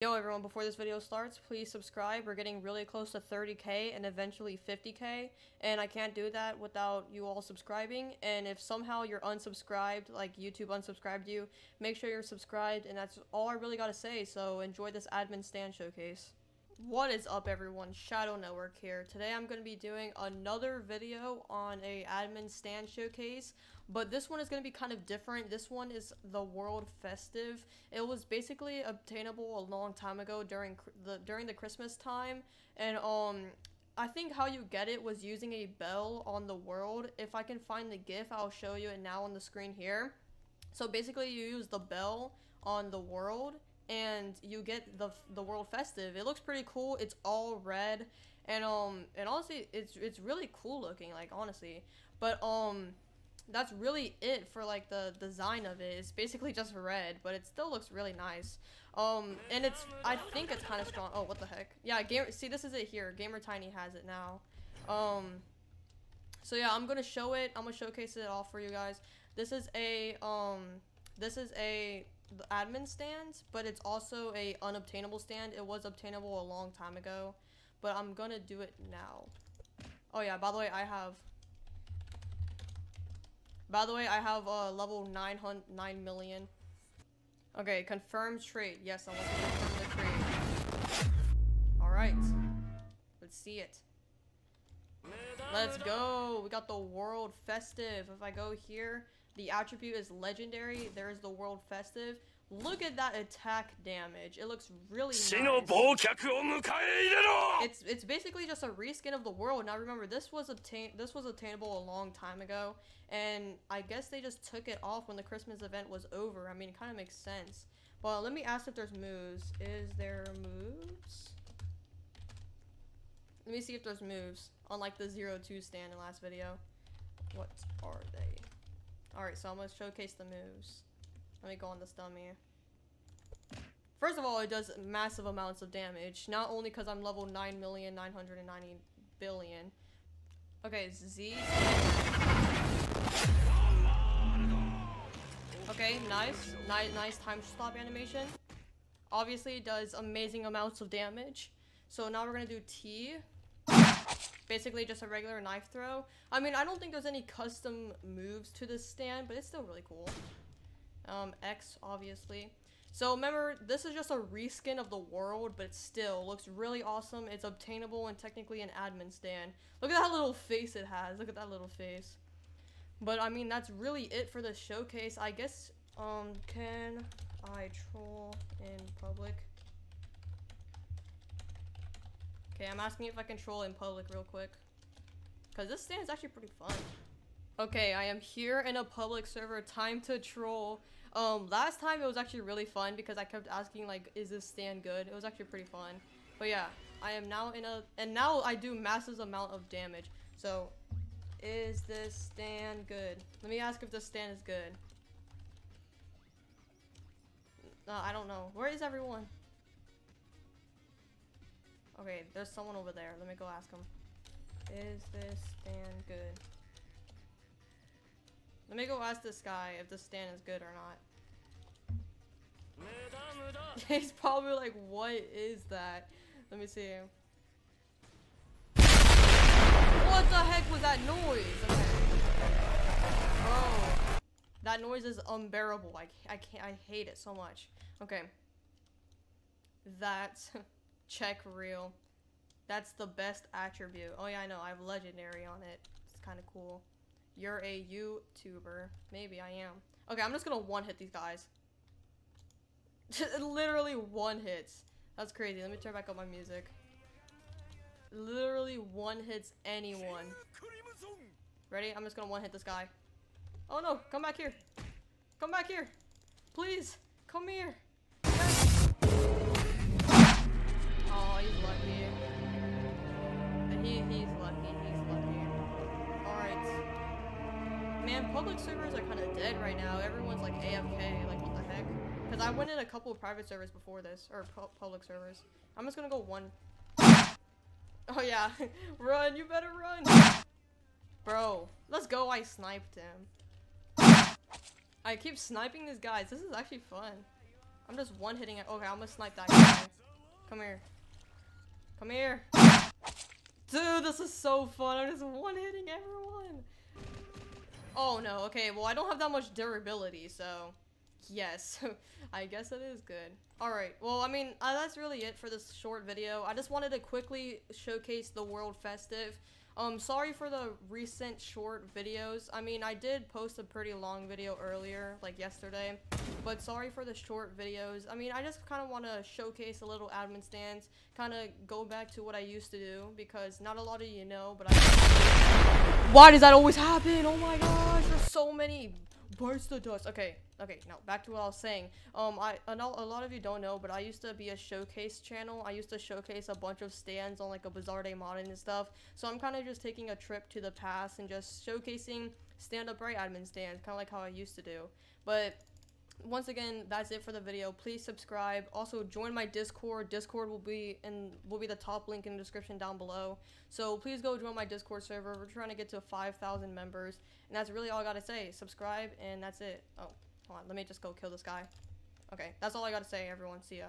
Yo everyone, before this video starts, please subscribe. We're getting really close to 30k and eventually 50k, and I can't do that without you all subscribing. And if somehow you're unsubscribed, like YouTube unsubscribed you, make sure you're subscribed, and that's all I really gotta say, so enjoy this admin stand showcase. What is up everyone, Shadow Network here. Today I'm going to be doing another video on a admin stand showcase, but this one is going to be kind of different. This one is the World Festive. It was basically obtainable a long time ago during the during the Christmas time, and um I think how you get it was using a bell on the world. If I can find the gif, I'll show you it now on the screen here. So basically you use the bell on the world and you get the the world festive. It looks pretty cool. It's all red, and um and honestly, it's it's really cool looking. Like honestly, but um. That's really it for like the design of it. It's basically just red, but it still looks really nice. Um, and it's I think it's kind of strong. Oh, what the heck? Yeah, game. See, this is it here. Gamer Tiny has it now. Um, so yeah, I'm gonna show it. I'm gonna showcase it all for you guys. This is a um, this is a the admin stand, but it's also a unobtainable stand. It was obtainable a long time ago, but I'm gonna do it now. Oh yeah, by the way, I have. By the way, I have uh, level 900, 9 million. Okay, confirm trade. Yes, I want to confirm the trade. Alright. Let's see it. Let's go. We got the world festive. If I go here, the attribute is legendary. There's the world festive. Look at that attack damage. It looks really nice. It's it's basically just a reskin of the world. Now remember, this was obtain this was obtainable a long time ago, and I guess they just took it off when the Christmas event was over. I mean, it kind of makes sense. But let me ask if there's moves. Is there moves? Let me see if there's moves on like the zero two stand in last video. What are they? Alright, so I'm gonna showcase the moves. Let me go on this dummy. First of all, it does massive amounts of damage. Not only because I'm level 9,990 billion. Okay, Z. Okay, nice. Nice, nice time stop animation. Obviously, it does amazing amounts of damage. So now we're gonna do T basically just a regular knife throw. I mean, I don't think there's any custom moves to this stand, but it's still really cool. Um, X, obviously. So remember, this is just a reskin of the world, but it still looks really awesome. It's obtainable and technically an admin stand. Look at that little face it has. Look at that little face. But I mean, that's really it for the showcase. I guess, um, can I troll in public? Okay, I'm asking if I can troll in public real quick. Because this stand is actually pretty fun. Okay, I am here in a public server. Time to troll. Um, last time it was actually really fun because I kept asking like, is this stand good? It was actually pretty fun. But yeah, I am now in a, and now I do massive amount of damage. So, is this stand good? Let me ask if this stand is good. No, I don't know. Where is everyone? Okay, there's someone over there. Let me go ask him. Is this stand good? Let me go ask this guy if this stand is good or not. He's probably like, what is that? Let me see. What the heck was that noise? Okay. Oh. That noise is unbearable. I, I can't, I hate it so much. Okay. That's... Check real. That's the best attribute. Oh yeah, I know. I have legendary on it. It's kind of cool. You're a YouTuber. Maybe I am. Okay, I'm just gonna one-hit these guys. Literally one hits. That's crazy. Let me turn back up my music. Literally one hits anyone. Ready? I'm just gonna one hit this guy. Oh no, come back here. Come back here. Please, come here. Oh, he's lucky. He, he's lucky, he's lucky. Alright. Man, public servers are kind of dead right now. Everyone's like AFK, like what the heck? Because I went in a couple of private servers before this, or pu public servers. I'm just gonna go one. Oh yeah, run, you better run. Bro, let's go, I sniped him. I keep sniping these guys, this is actually fun. I'm just one hitting it. Okay, I'm gonna snipe that guy. Come here. Come here. Dude, this is so fun. I'm just one hitting everyone. Oh no, okay, well I don't have that much durability, so yes, I guess it is good. Alright, well I mean, uh, that's really it for this short video. I just wanted to quickly showcase the World Festive. Um, sorry for the recent short videos. I mean, I did post a pretty long video earlier, like yesterday, but sorry for the short videos. I mean, I just kind of want to showcase a little admin stance, kind of go back to what I used to do, because not a lot of you know, but I... Why does that always happen? Oh my gosh, there's so many Bites the Dust. Okay, okay, now back to what I was saying. Um, I, I know a lot of you don't know, but I used to be a showcase channel. I used to showcase a bunch of stands on like a Bizarre Day modding and stuff. So I'm kind of just taking a trip to the past and just showcasing Stand Upright admin stands, kind of like how I used to do. But once again, that's it for the video. Please subscribe. Also, join my Discord. Discord will be and will be the top link in the description down below. So please go join my Discord server. We're trying to get to 5,000 members, and that's really all I gotta say. Subscribe, and that's it. Oh, hold on. Let me just go kill this guy. Okay, that's all I gotta say, everyone. See ya.